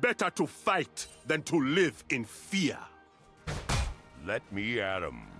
Better to fight than to live in fear. Let me at him.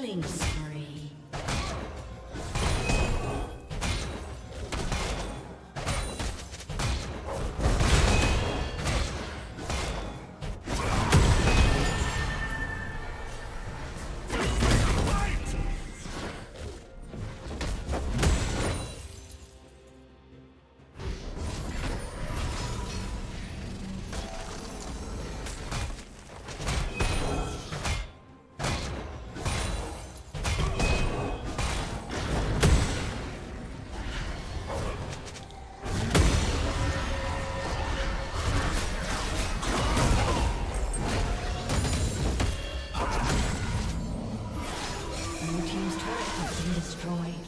Killing spree. destroyed.